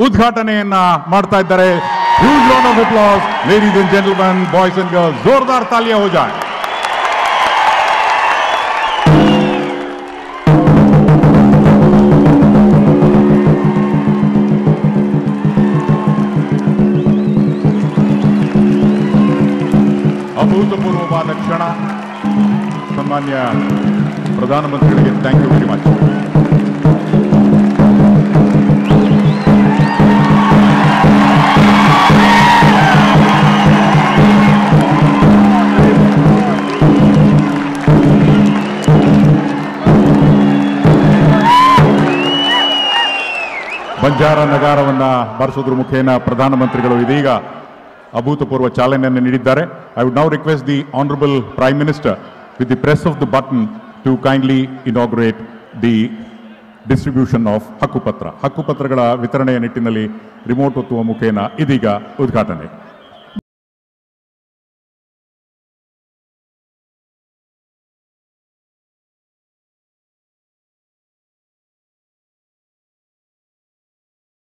ಉದ್ಘಾಟನೆಯನ್ನ ಮಾಡ್ತಾ ಇದ್ದಾರೆ huge round of applause ladies and gentlemen boys and girls ಜೋರ್ದಾರ್ ತಾಲಿಯಾ ಹೋ ಜಾಯ್ ಅಭೂತಪೂರ್ವವಾದ ಕ್ಷಣ ಸನ್ಮಾನ್ಯ ಪ್ರಧಾನಮಂತ್ರಿಗಳಿಗೆ thank you very much Banjara ನಗಾರವನ್ನು ಬಾರಿಸೋದ್ರ ಮುಖೇನ ಪ್ರಧಾನಮಂತ್ರಿಗಳು ಇದೀಗ ಅಭೂತಪೂರ್ವ ಚಾಲನೆಯನ್ನು ನೀಡಿದ್ದಾರೆ. I would now request the honourable prime minister with the press of the button to kindly inaugurate the distribution of ಹಕ್ಕುಪತ್ರ ಹಕ್ಕುಪತ್ರಗಳ ವಿತರಣೆಯ ನಿಟ್ಟಿನಲ್ಲಿ ರಿಮೋಟ್ ಒತ್ತುವ ಮುಖೇನ ಇದೀಗ ಉದ್ಘಾಟನೆ.